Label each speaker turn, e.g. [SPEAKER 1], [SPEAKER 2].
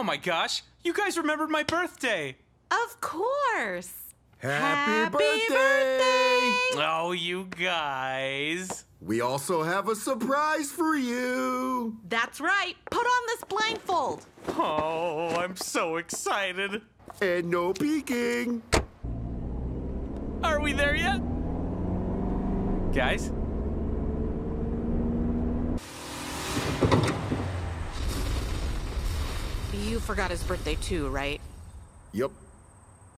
[SPEAKER 1] Oh my gosh, you guys remembered my birthday.
[SPEAKER 2] Of course.
[SPEAKER 3] Happy,
[SPEAKER 2] Happy
[SPEAKER 3] birthday!
[SPEAKER 2] birthday!
[SPEAKER 1] Oh, you guys.
[SPEAKER 3] We also have a surprise for you.
[SPEAKER 2] That's right. Put on this blindfold.
[SPEAKER 1] Oh, I'm so excited.
[SPEAKER 3] And no peeking.
[SPEAKER 1] Are we there yet? Guys?
[SPEAKER 2] You forgot his birthday too, right?
[SPEAKER 3] Yup.